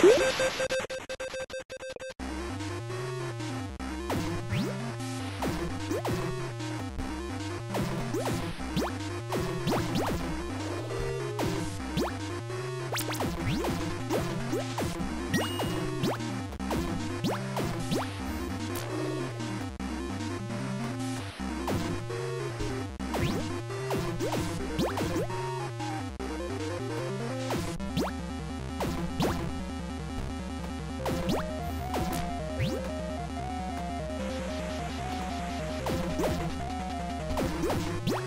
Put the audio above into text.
ハハハハ! you.